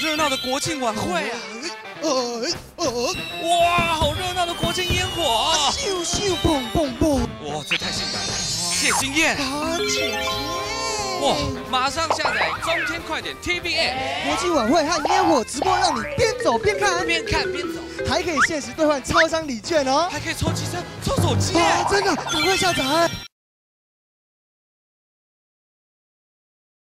热闹的国庆晚会啊！哇，好热闹的国庆烟火！咻咻蹦蹦蹦！哇，这太性感了！谢金燕，啊，姐姐！哇，马上下载中天快点 TVA 国庆晚会和烟火直播，让你边走边看，边看边走，还可以限时兑换超商礼券哦，还可以抽机车、抽手机！哇，真的，赶快下载！